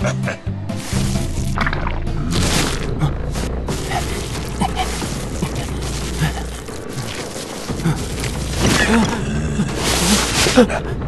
Ha ha ha!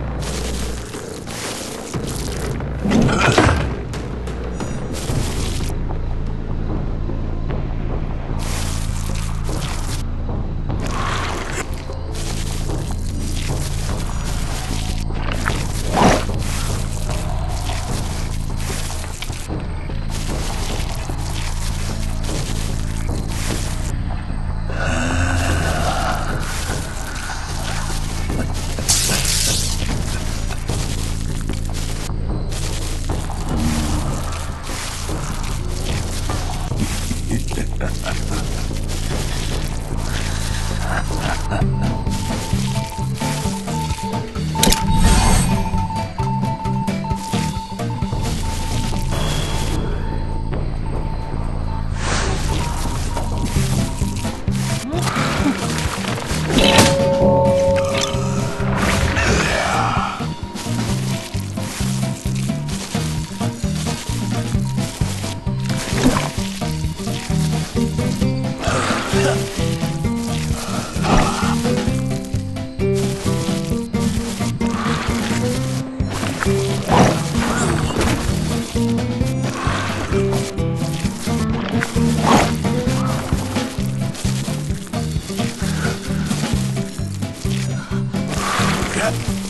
음 Huh?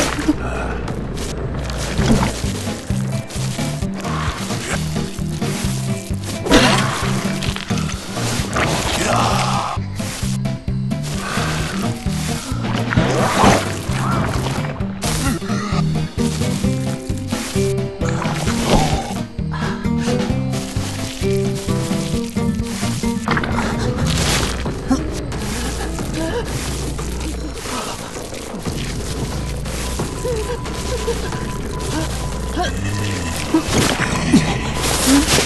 Huh?